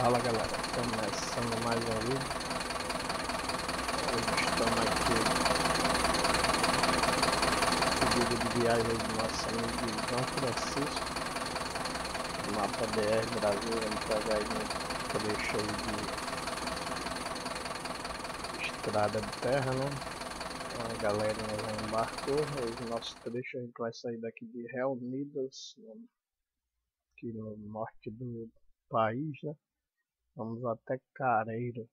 Fala galera, começando mais um vídeo. Hoje estamos aqui no vídeo de viagem do nosso amigo João Francisco. Mapa BR Brasil, aí um trecho de estrada de terra, né? A galera já embarcou, hoje nosso trecho a gente vai sair daqui de Reunidas, aqui no norte do país, né? Vamos até Careiro.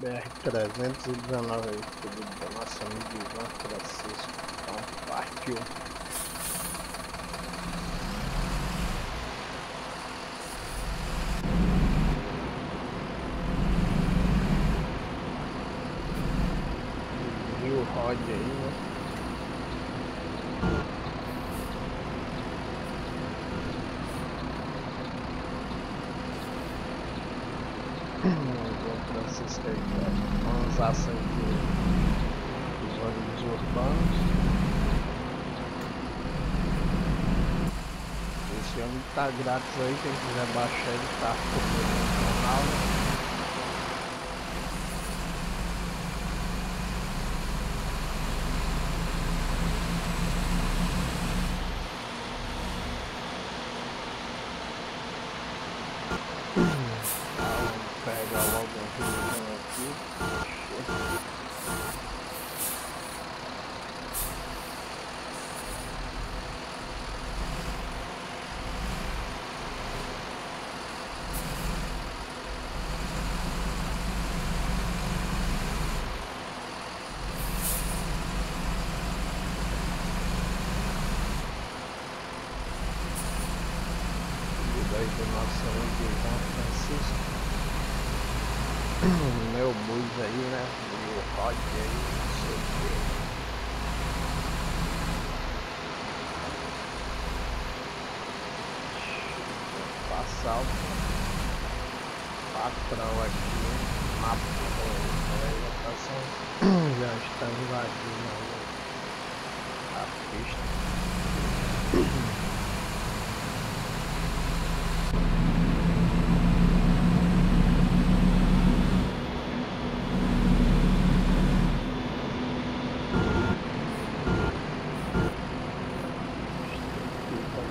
BR-319 aí, pedido da nossa amiga Ivan Francisco. Então, partiu. Rio Rod aí, né? Francisco aí, vamos ações de, dos ônibus urbanos. Esse ônibus tá grátis aí, quem quiser baixar ele tá no canal. Né? pegar logo um riozão aqui. Daí do nosso amigo João Francisco meu bus aí, né? Meu rod aí, não sei o que. Passar o patrão aqui, mapa tá já está invadindo a pista.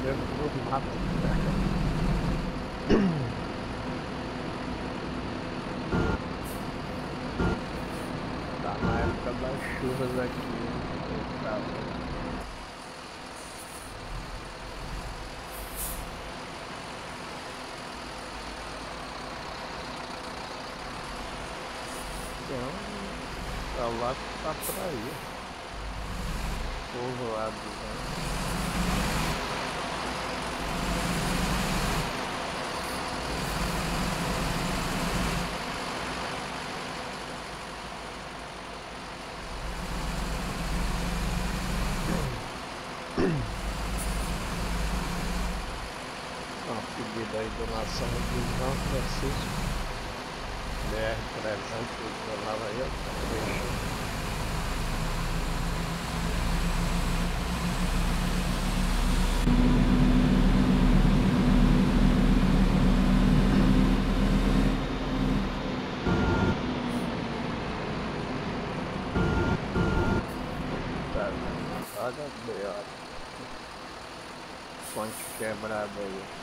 dentro do mato. Tá na das chuvas aqui. Então, tá lá tá por aí. Povo lá do. Né? Uma pedida aí donação do João Francisco BR 319 aí, ó. Olha bem, olha. Ponte quebrada. Aí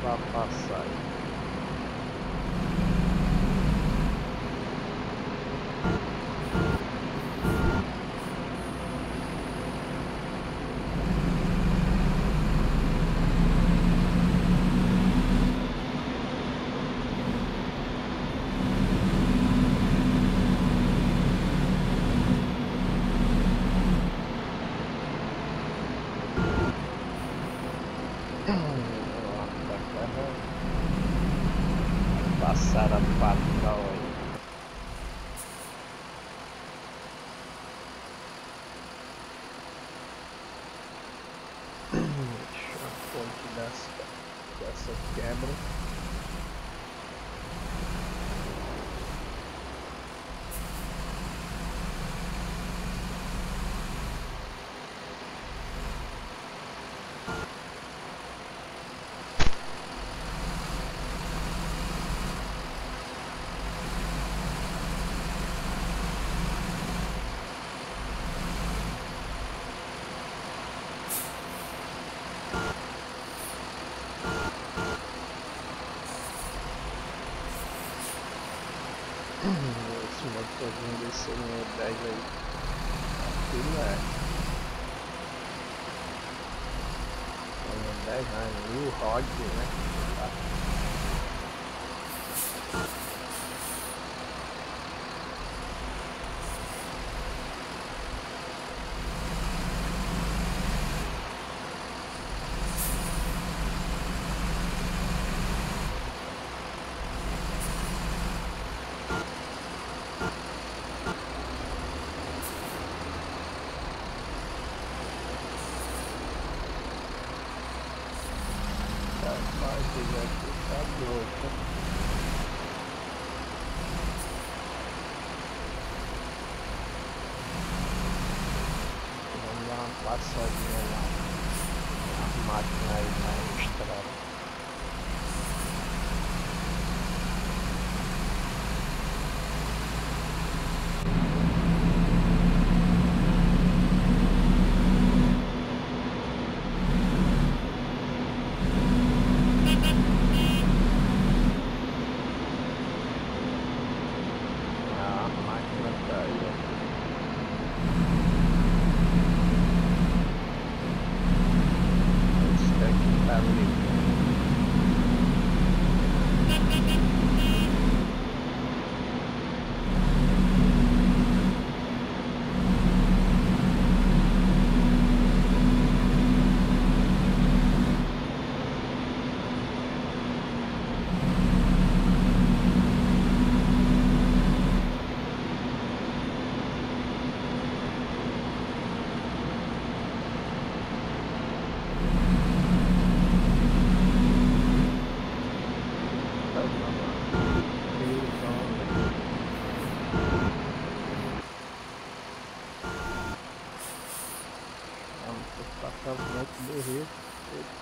carro lá dentro do mato. Não dá passar. descer no 10 aí. Aquilo é. No 10 não, mil rod, né? Passadinha lá na máquina aí na estrada.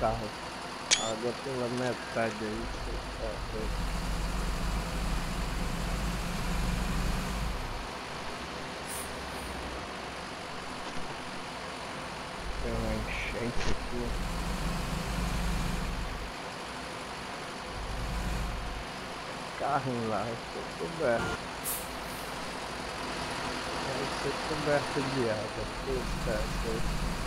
carro água pela metade aí, tá doido. enchente aqui. Carro lá, estou coberto. Vai ser coberto de água, tudo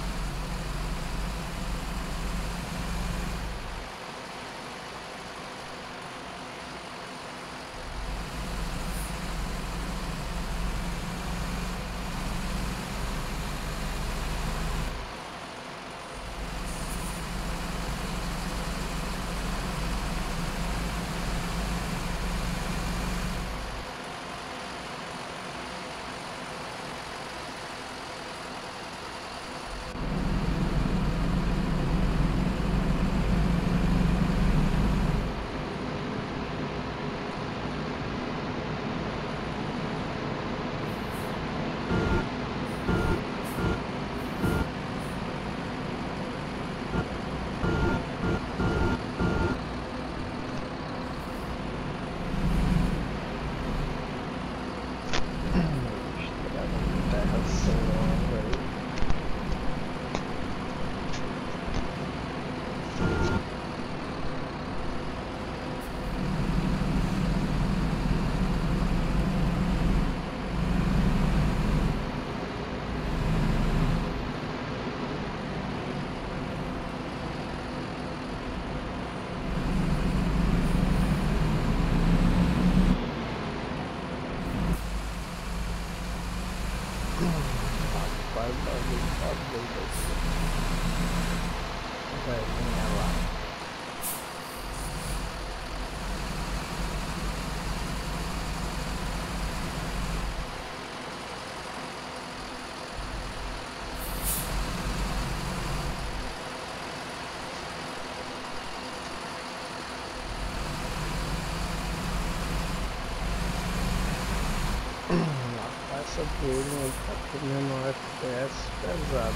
dele tá comendo um FPS pesado.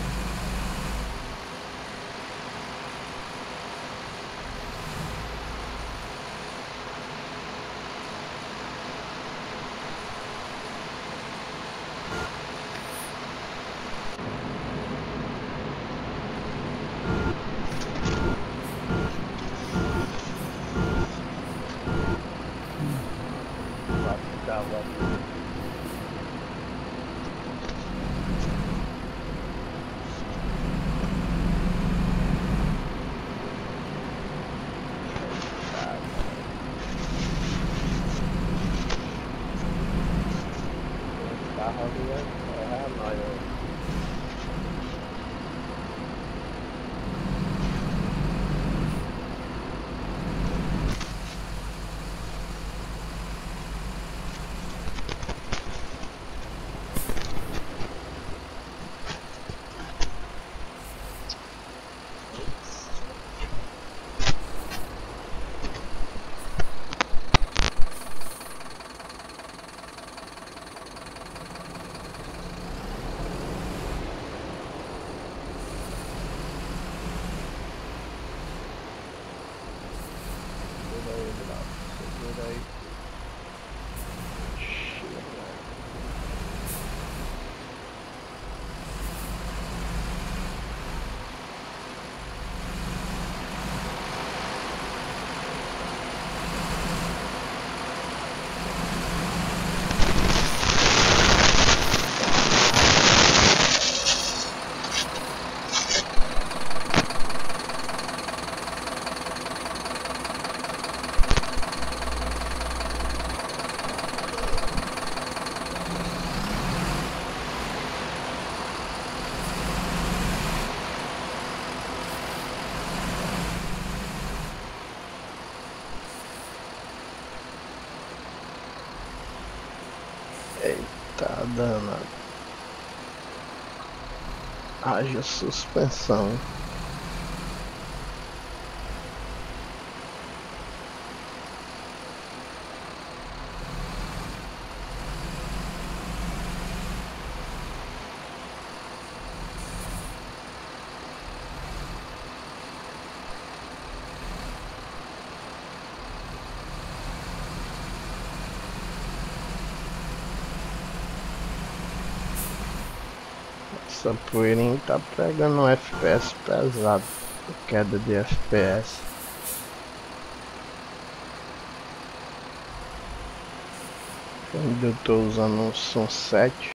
Vai ficar, vai. Carro ali é, é Eita danado. Haja suspensão. Essa poeirinha tá pegando um FPS pesado. Queda de FPS. Ainda eu tô usando um som 7.